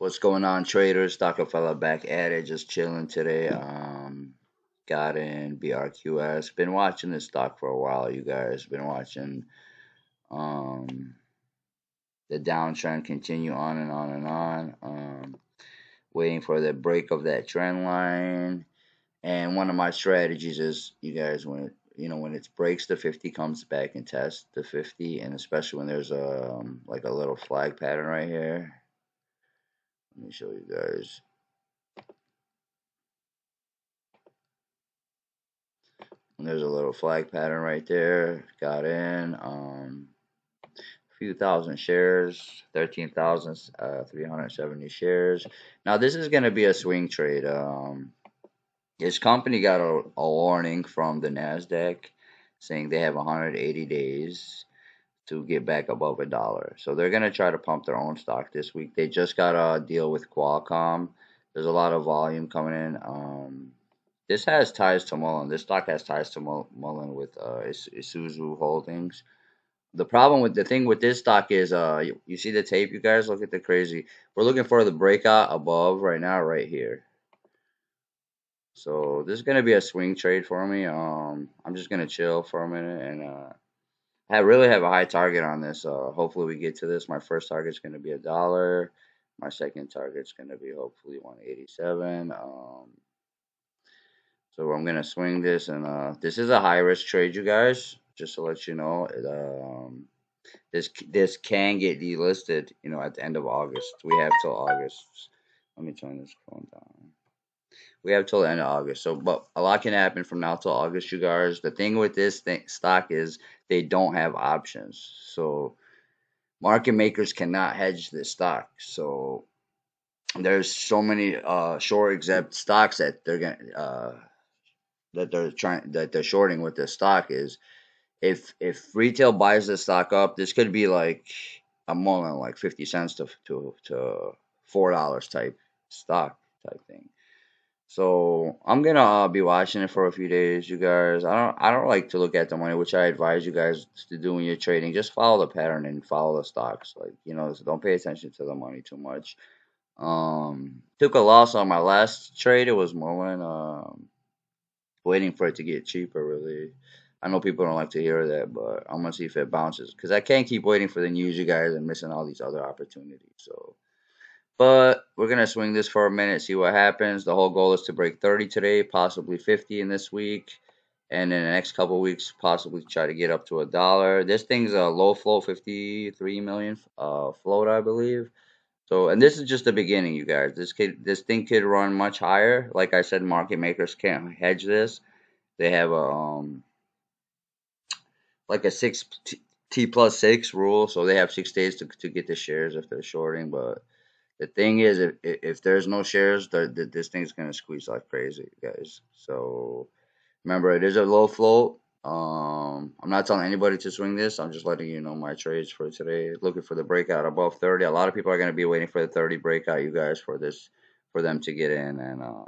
What's going on, traders? Fella back at it, just chilling today. Um, got in BRQS. Been watching this stock for a while, you guys. Been watching um, the downtrend continue on and on and on. Um, waiting for the break of that trend line. And one of my strategies is, you guys, when it, you know when it breaks the 50, comes back and tests the 50, and especially when there's a um, like a little flag pattern right here let me show you guys. And there's a little flag pattern right there. Got in. Um, a few thousand shares, 13,370 uh, shares. Now, this is going to be a swing trade. Um, this company got a, a warning from the NASDAQ saying they have 180 days to get back above a dollar. So they're going to try to pump their own stock this week. They just got a deal with Qualcomm. There's a lot of volume coming in. Um, this has ties to Mullen. This stock has ties to Mullen with uh, Isuzu Holdings. The problem with the thing with this stock is, uh, you, you see the tape, you guys. Look at the crazy. We're looking for the breakout above right now, right here. So this is gonna be a swing trade for me. Um, I'm just gonna chill for a minute and uh, I really have a high target on this. Uh, hopefully we get to this. My first target is going to be a dollar. My second target is going to be hopefully 187. Um, so I'm going to swing this. And uh, this is a high risk trade, you guys. Just to let you know. It, um, this this can get delisted, you know, at the end of August. We have till August. Let me turn this phone down we have till the end of August. So, but a lot can happen from now till August, you guys. The thing with this thing, stock is they don't have options. So, market makers cannot hedge this stock. So, there's so many uh, short exempt stocks that they're gonna uh, that they're trying that they're shorting with this stock is if if retail buys the stock up, this could be like a more than like fifty cents to to to four dollars type stock type thing. So I'm gonna uh, be watching it for a few days, you guys. I don't I don't like to look at the money, which I advise you guys to do when you're trading. Just follow the pattern and follow the stocks. Like you know, so don't pay attention to the money too much. Um, took a loss on my last trade. It was Mullen. Um, waiting for it to get cheaper. Really, I know people don't like to hear that, but I'm gonna see if it bounces because I can't keep waiting for the news, you guys, and missing all these other opportunities. So. But we're going to swing this for a minute, see what happens. The whole goal is to break 30 today, possibly 50 in this week. And in the next couple weeks, possibly try to get up to a dollar. This thing's a low float, 53 million uh, float, I believe. So, and this is just the beginning, you guys. This could, this thing could run much higher. Like I said, market makers can't hedge this. They have a um, like a six T, T plus six rule, so they have six days to to get the shares if they're shorting. But the thing is, if, if there's no shares, this thing's gonna squeeze like crazy, guys. So remember, it is a low float. Um, I'm not telling anybody to swing this. I'm just letting you know my trades for today. Looking for the breakout above 30. A lot of people are gonna be waiting for the 30 breakout, you guys, for this, for them to get in. And uh,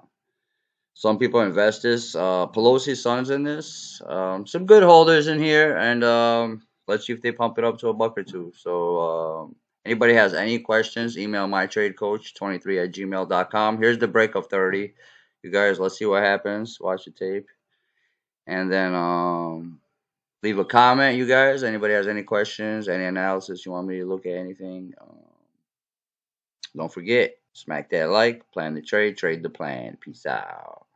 some people invest this. Uh, Pelosi's son's in this. Um, some good holders in here, and um, let's see if they pump it up to a buck or two. So. Um, Anybody has any questions, email mytradecoach23 at gmail.com. Here's the break of 30. You guys, let's see what happens. Watch the tape. And then um, leave a comment, you guys. Anybody has any questions, any analysis you want me to look at anything. Um, don't forget, smack that like, plan the trade, trade the plan. Peace out.